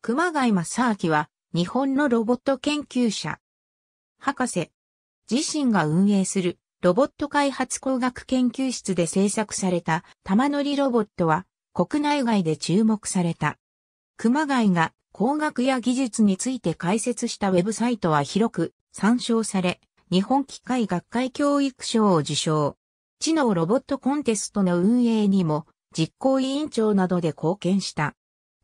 熊谷正明は日本のロボット研究者。博士。自身が運営するロボット開発工学研究室で制作された玉乗りロボットは国内外で注目された。熊谷が工学や技術について解説したウェブサイトは広く参照され、日本機械学会教育賞を受賞。知能ロボットコンテストの運営にも実行委員長などで貢献した。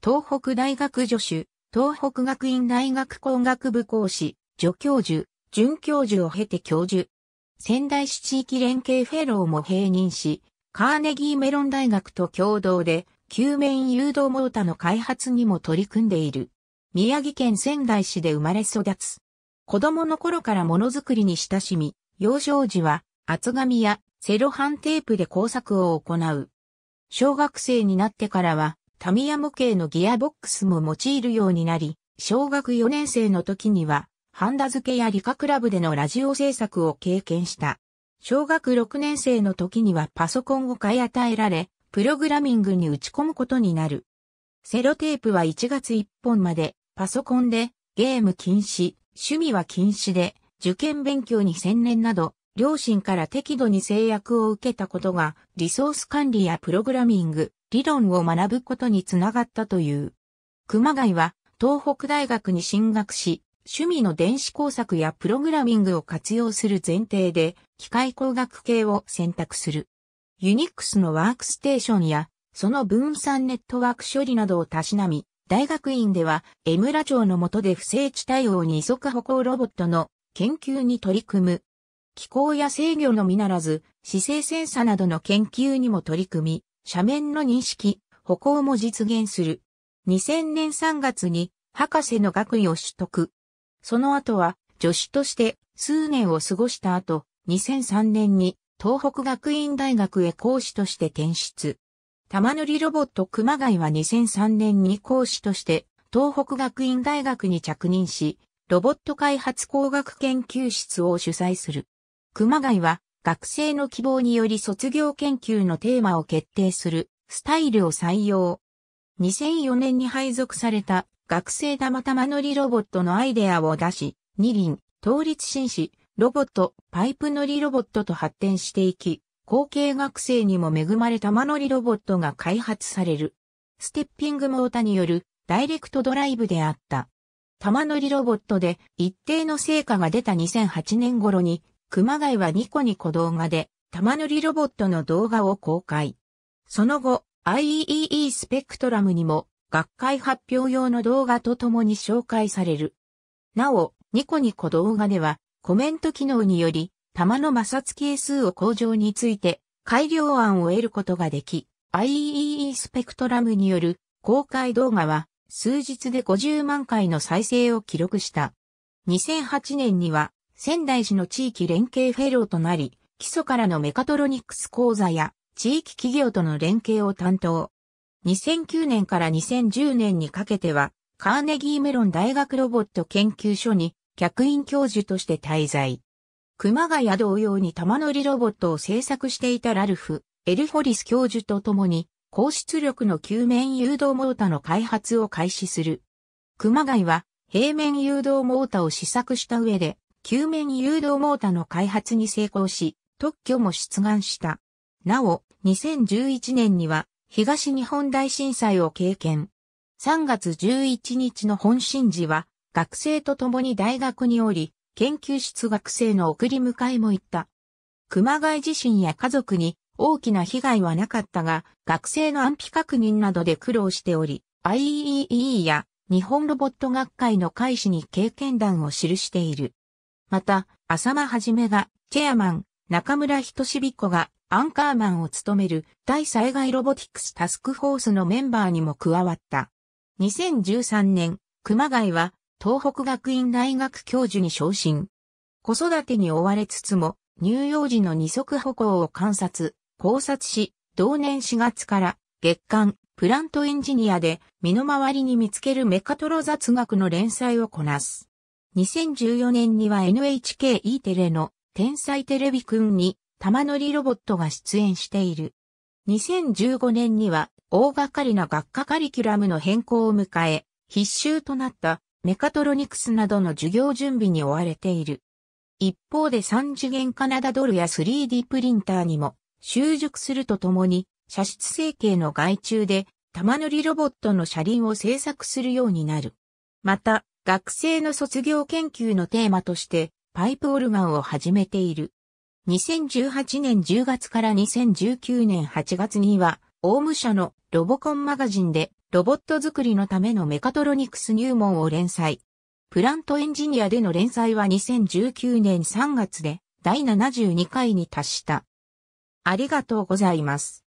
東北大学助手、東北学院大学工学部講師、助教授、准教授を経て教授。仙台市地域連携フェローも併任し、カーネギーメロン大学と共同で、救命誘導モータの開発にも取り組んでいる。宮城県仙台市で生まれ育つ。子供の頃からものづくりに親しみ、幼少時は厚紙やセロハンテープで工作を行う。小学生になってからはタミヤ模型のギアボックスも用いるようになり、小学4年生の時には、ハンダ付けや理科クラブでのラジオ制作を経験した。小学6年生の時にはパソコンを買い与えられ、プログラミングに打ち込むことになる。セロテープは1月1本まで、パソコンでゲーム禁止、趣味は禁止で、受験勉強に専念など、両親から適度に制約を受けたことが、リソース管理やプログラミング、理論を学ぶことにつながったという。熊谷は東北大学に進学し、趣味の電子工作やプログラミングを活用する前提で、機械工学系を選択する。ユニックスのワークステーションや、その分散ネットワーク処理などをたしなみ、大学院では、江村町の下で不正地対応二足歩行ロボットの研究に取り組む。気候や制御のみならず、姿勢センサなどの研究にも取り組み、斜面の認識、歩行も実現する。2000年3月に博士の学位を取得。その後は助手として数年を過ごした後、2003年に東北学院大学へ講師として転出。玉乗りロボット熊谷は2003年に講師として東北学院大学に着任し、ロボット開発工学研究室を主催する。熊谷は学生の希望により卒業研究のテーマを決定するスタイルを採用。2004年に配属された学生玉玉乗りロボットのアイデアを出し、二輪、倒立紳士、ロボット、パイプ乗りロボットと発展していき、後継学生にも恵まれ玉乗りロボットが開発される。ステッピングモータによるダイレクトドライブであった。玉乗りロボットで一定の成果が出た2008年頃に熊谷はニコニコ動画で玉塗りロボットの動画を公開。その後、IEEE スペクトラムにも学会発表用の動画とともに紹介される。なお、ニコニコ動画ではコメント機能により玉の摩擦係数を向上について改良案を得ることができ、IEEE スペクトラムによる公開動画は数日で50万回の再生を記録した。2008年には仙台市の地域連携フェローとなり、基礎からのメカトロニクス講座や地域企業との連携を担当。2009年から2010年にかけては、カーネギーメロン大学ロボット研究所に客員教授として滞在。熊谷同様に玉乗りロボットを製作していたラルフ、エルフォリス教授と共に、高出力の球面誘導モータの開発を開始する。熊谷は平面誘導モータを試作した上で、球面誘導モータの開発に成功し、特許も出願した。なお、2011年には東日本大震災を経験。3月11日の本心時は学生と共に大学におり、研究室学生の送り迎えも行った。熊谷地震や家族に大きな被害はなかったが、学生の安否確認などで苦労しており、IEEE や日本ロボット学会の会誌に経験談を記している。また、浅間はじめが、チェアマン、中村仁志彦が、アンカーマンを務める、大災害ロボティクスタスクフォースのメンバーにも加わった。2013年、熊谷は、東北学院大学教授に昇進。子育てに追われつつも、乳幼児の二足歩行を観察、考察し、同年4月から月間プラントエンジニアで身の回りに見つけるメカトロ雑学の連載をこなす。2014年には NHKE テレの天才テレビくんに玉乗りロボットが出演している。2015年には大掛かりな学科カリキュラムの変更を迎え、必修となったメカトロニクスなどの授業準備に追われている。一方で3次元カナダドルや 3D プリンターにも習熟するとともに、射出成形の外注で玉乗りロボットの車輪を製作するようになる。また、学生の卒業研究のテーマとして、パイプオルガンを始めている。2018年10月から2019年8月には、オウム社のロボコンマガジンでロボット作りのためのメカトロニクス入門を連載。プラントエンジニアでの連載は2019年3月で第72回に達した。ありがとうございます。